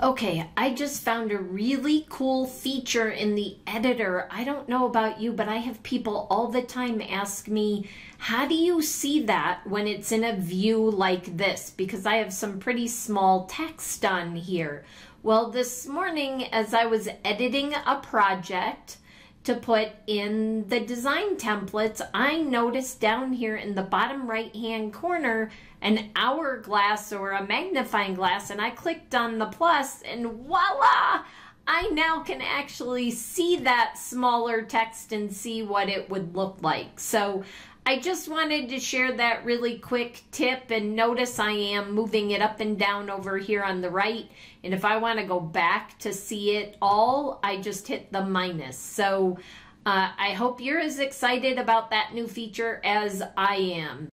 Okay, I just found a really cool feature in the editor. I don't know about you, but I have people all the time ask me, how do you see that when it's in a view like this? Because I have some pretty small text on here. Well, this morning as I was editing a project, to put in the design templates, I noticed down here in the bottom right hand corner an hourglass or a magnifying glass and I clicked on the plus and voila! I now can actually see that smaller text and see what it would look like. So I just wanted to share that really quick tip and notice I am moving it up and down over here on the right. And if I want to go back to see it all, I just hit the minus. So uh, I hope you're as excited about that new feature as I am.